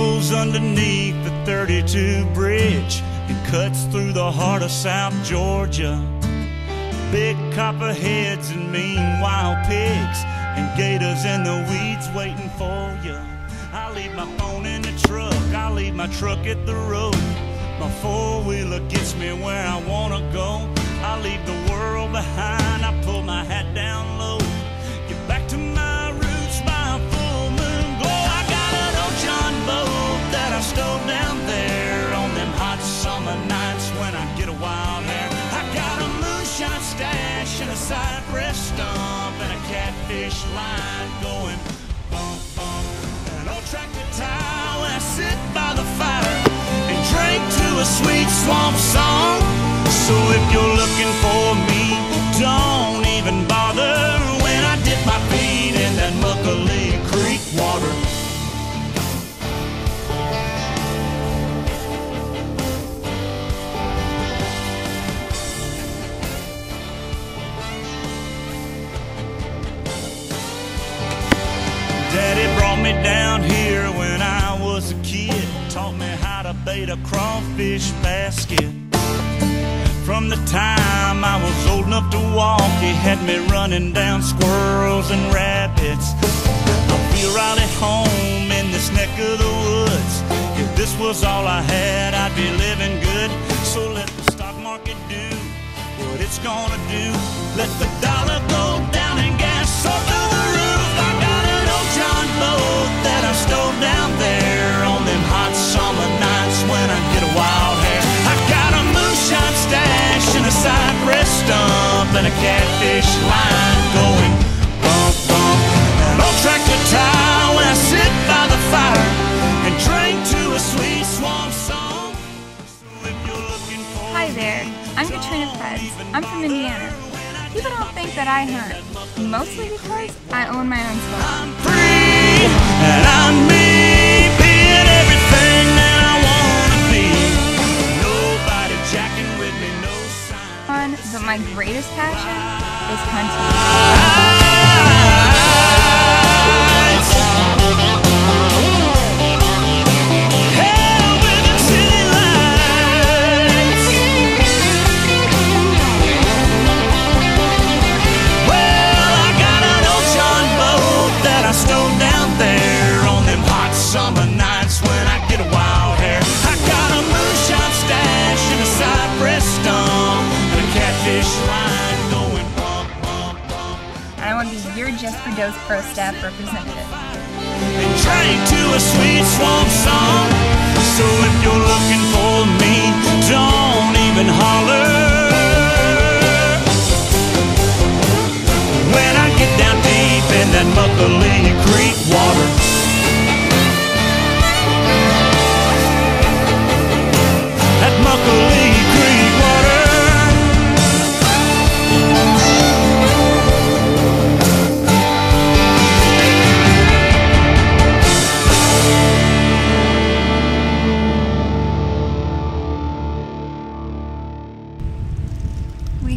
flows underneath the 32 bridge and cuts through the heart of South Georgia. Big copperheads and mean wild pigs and gators in the weeds waiting for you. I leave my phone in the truck, I leave my truck at the road. My four wheeler gets me where I wanna go. I leave the world behind, stash and a cypress stump and a catfish line going bump bump. An old tractor towel and I sit by the fire and drink to a sweet swamp song. So if you're looking for me down here when I was a kid. Taught me how to bait a crawfish basket. From the time I was old enough to walk, he had me running down squirrels and rabbits. I feel right at home in this neck of the woods. If this was all I had, I'd be living good. So let the stock market do what it's gonna do. Let the dollar go and a catfish line going bump bump. An old tractor towel and I sit by the fire and drink to a sweet swamp song. So if you're looking for Hi there, I'm Katrina Prez. I'm from Indiana. People don't think that I hunt, mostly because I own my own store. Greatest passion is hunting. I want to be your Just For Does Pro staff representative.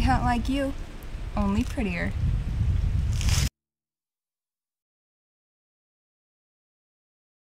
Hunt like you, only prettier.